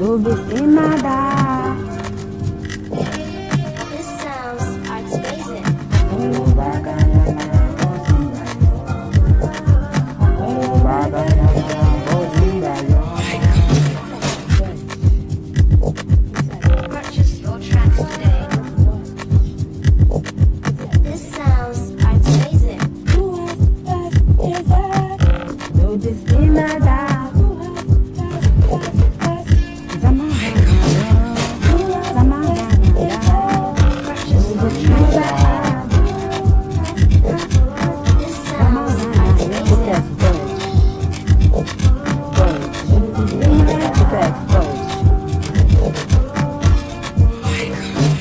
Du bist immer da. This sounds artspace. Purchase your tracks today. This sounds artspace. Du bist immer da. Zama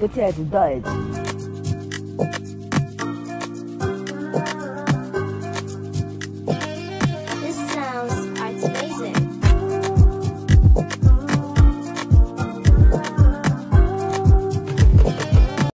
Betty had died.